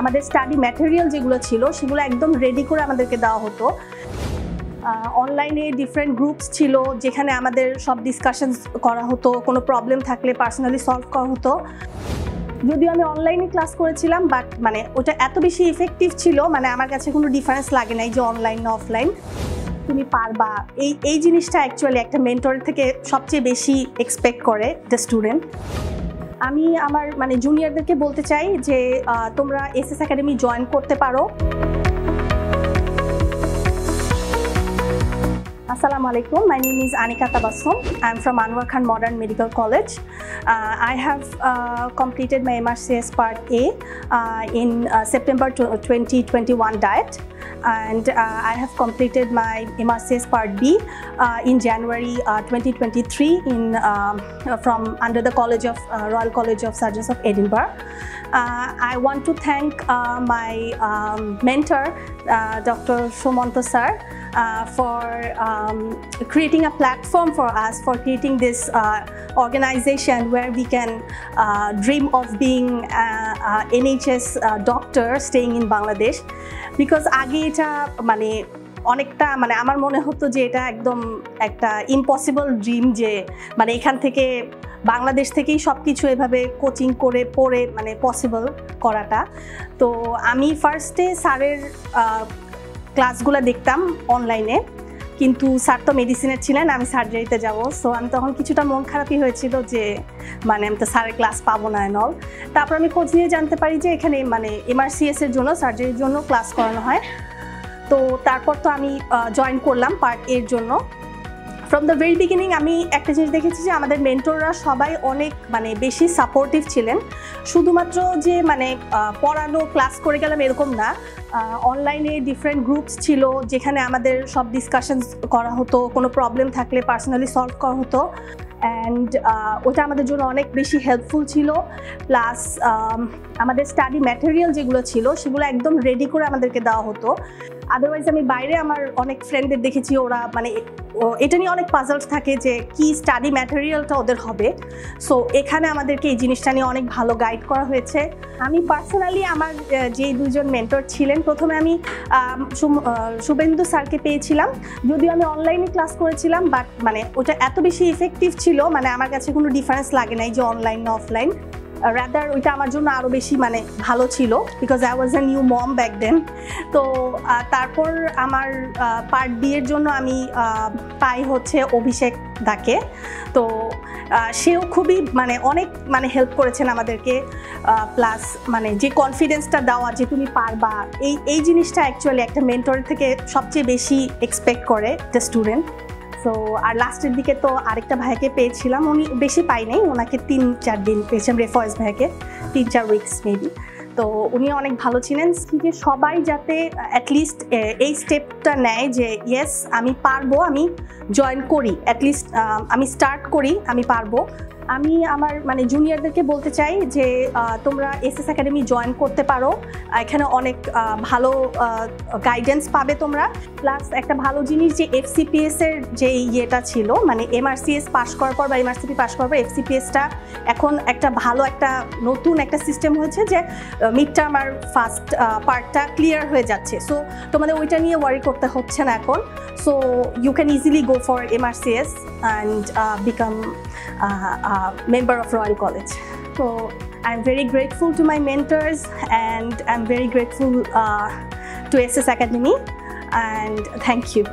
আমাদের study material যেগুলো ছিল, সেগুলো একদম রেডি করে আমাদেরকে দেওয়া হতো। অনলাইনে ডিফারেন্ট গ্রুপস ছিল, যেখানে আমাদের সব ডিসকাশন করা হতো, কোনো প্রবলেম থাকলে পার্সোনালি সলভ করা হতো। যদিও আমি অনলাইনে ক্লাস করেছিলাম বাট মানে ওটা এত বেশি ইফেক্টিভ ছিল মানে আমার কাছে কোনো ডিফারেন্স লাগে নাই যে অনলাইন না অফলাইন তুমি পারবা। এই এই জিনিসটা অ্যাকচুয়ালি একটা মেন্টরের থেকে সবচেয়ে বেশি এক্সপেক্ট করে দ্য স্টুডেন্ট আমি আমার মানে জুনিয়রদেরকে বলতে চাই যে তোমরা এসএস একাডেমি জয়েন করতে পারো। Assalamu alaikum. My name is Anika Tabassum. I'm from Anwar Khan Modern Medical College. Uh, I have uh, completed my MRCS Part A uh, in uh, September 2021 diet. And uh, I have completed my MRCS Part B uh, in January uh, 2023 in, from under the College of uh, Royal College of Surgeons of Edinburgh. Uh, I want to thank uh, my um, mentor, uh, Dr. Sumanto sir, uh, for um, creating a platform for us, for creating this uh, organization where we can uh, dream of being uh, uh, NHS uh, doctor staying in Bangladesh. Because মানে অনেকটা মানে আমার মনে হতো যে এটা একদম একটা ইম্পসিবল ড্রিম যে মানে এখান থেকে বাংলাদেশ থেকেই সব কিছু এভাবে কোচিং করে পড়ে মানে পসিবল করাটা তো আমি ফার্স্টে স্যারের ক্লাসগুলো দেখতাম অনলাইনে কিন্তু স্যার তো মেডিসিনের ছিলেন, আমি সার্জারিতে যাব। সো আমি তখন কিছুটা মন খারাপই হয়েছিল যে মানে আমি তো স্যারের ক্লাস পাবো না নল তারপর আমি খোঁজ নিয়ে জানতে পারি যে, এখানে মানে এমআরসিএস এর জন্য সার্জারির জন্য ক্লাস করানো হয়। তো তারপর তো আমি জয়েন করলাম পার্ট এর জন্য। ফ্রম দ্য ভেরি বিগিনিং আমি একটা জিনিস দেখেছি যে, আমাদের মেন্টররা সবাই অনেক মানে বেশি সাপোর্টিভ ছিলেন। শুধুমাত্র যে মানে পড়ানো ক্লাস করে গেলাম এরকম না। অনলাইনে ডিফারেন্ট গ্রুপস ছিল, যেখানে আমাদের সব ডিসকাশন করা হতো, কোনো প্রবলেম থাকলে পার্সোনালি সলভ করা হতো। অ্যান্ড ওটা আমাদের জন্য অনেক বেশি হেল্পফুল ছিল। প্লাস আমাদের স্টাডি ম্যাটেরিয়াল যেগুলো ছিল, সেগুলো একদম রেডি করে আমাদেরকে দেওয়া হতো। আদারওয়াইজ আমি বাইরে আমার অনেক ফ্রেন্ডদের দেখেছি, ওরা মানে এটা নিয়ে অনেক পাজলস থাকে যে কি স্টাডি ম্যাটেরিয়ালটা ওদের হবে। সো এখানে আমাদেরকে এই জিনিসটা নিয়ে অনেক ভালো গাইড করা হয়েছে। আমি পার্সোনালি আমার যে দুজন মেন্টর ছিলেন প্রথমে আমি শুভেন্দু স্যারকে পেয়েছিলাম। যদিও আমি অনলাইনে ক্লাস করেছিলাম বাট মানে ওটা এত বেশি ইফেক্টিভ ছিল মানে আমার কাছে কোনো ডিফারেন্স লাগে নাই যে অনলাইন না অফলাইন রাদার ওইটা আমার জন্য আরও বেশি মানে ভালো ছিল because I was a new mom back then তো তারপর আমার পার্ট বি এর জন্য আমি পাই হচ্ছে অভিষেক দাকে। তো সেও খুবই মানে অনেক মানে হেল্প করেছেন আমাদেরকে প্লাস মানে যে কনফিডেন্সটা দেওয়া যে তুমি পারবা, এই এই জিনিসটা অ্যাকচুয়ালি একটা মেন্টরের থেকে সবচেয়ে বেশি এক্সপেক্ট করে দ্য স্টুডেন্ট সো আর লাস্টের দিকে তো আরেকটা ভাইকে পেয়েছিলাম, উনি বেশি পাই নাই, ওনাকে তিন, চার দিন পেয়েছিলাম রেফয়েজ ভাইকে, তিন, চার উইকস মেবি তো উনি অনেক ভালো ছিলেন। যে সবাই যাতে অ্যাটলিস্ট এই স্টেপটা নেয় যে ইয়েস আমি পারব, আমি জয়েন করি। অ্যাটলিস্ট আমি স্টার্ট করি, আমি পারব। আমি আমার মানে জুনিয়রদেরকে বলতে চাই যে তোমরা এসএস একাডেমি জয়েন করতে পারো। এখানে অনেক ভালো গাইডেন্স পাবে তোমরা। প্লাস একটা ভালো জিনিস যে এফসিপিএস এর যে ইয়েটা ছিল মানে এমআরসিএস পাস করার পর বা এমআরসিপি পাস করার পর এফসিপিএসটা এখন একটা ভালো একটা নতুন একটা সিস্টেম হয়েছে যে মিড টার্ম আর ফার্স্ট পার্টটা ক্লিয়ার হয়ে যাচ্ছে। সো তোমাদের ওইটা নিয়ে ওয়ারি করতে হচ্ছে না এখন। So you can easily go for MRCS and become member of Royal College. So I'm very grateful to my mentors and I'm very grateful uh, to SS Academy and thank you.